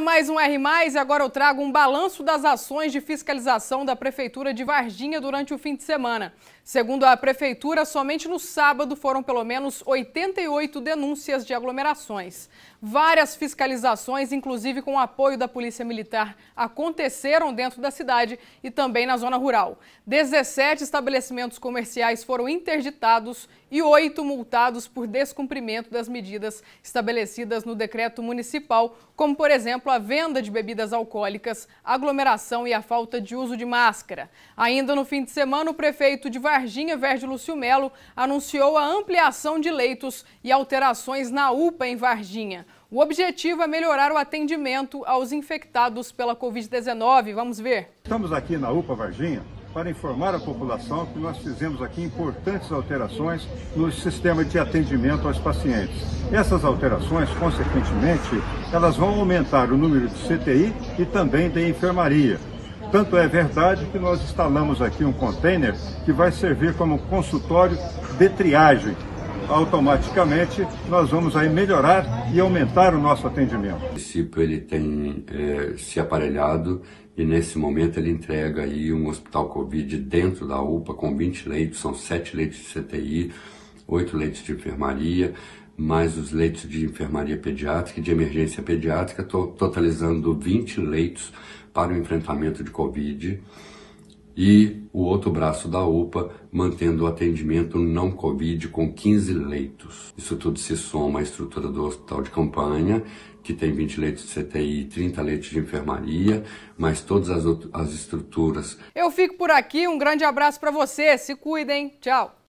Mais um R+, e agora eu trago um balanço das ações de fiscalização da Prefeitura de Varginha durante o fim de semana. Segundo a Prefeitura, somente no sábado foram pelo menos 88 denúncias de aglomerações. Várias fiscalizações, inclusive com o apoio da Polícia Militar, aconteceram dentro da cidade e também na zona rural. 17 estabelecimentos comerciais foram interditados e oito multados por descumprimento das medidas estabelecidas no decreto municipal, como, por exemplo, a venda de bebidas alcoólicas, aglomeração e a falta de uso de máscara. Ainda no fim de semana, o prefeito de Varginha, Verde Lúcio Melo, anunciou a ampliação de leitos e alterações na UPA em Varginha. O objetivo é melhorar o atendimento aos infectados pela Covid-19. Vamos ver. Estamos aqui na UPA Varginha para informar a população que nós fizemos aqui importantes alterações no sistema de atendimento aos pacientes. Essas alterações, consequentemente, elas vão aumentar o número de CTI e também de enfermaria. Tanto é verdade que nós instalamos aqui um container que vai servir como consultório de triagem. Automaticamente nós vamos aí melhorar e aumentar o nosso atendimento. O município ele tem é, se aparelhado e nesse momento ele entrega aí um hospital Covid dentro da UPA com 20 leitos, são 7 leitos de CTI, 8 leitos de enfermaria, mais os leitos de enfermaria pediátrica e de emergência pediátrica, totalizando 20 leitos para o enfrentamento de Covid. E o outro braço da UPA mantendo o atendimento não Covid com 15 leitos. Isso tudo se soma à estrutura do hospital de campanha, que tem 20 leitos de CTI e 30 leitos de enfermaria, mas todas as, as estruturas. Eu fico por aqui, um grande abraço para você, se cuidem, tchau.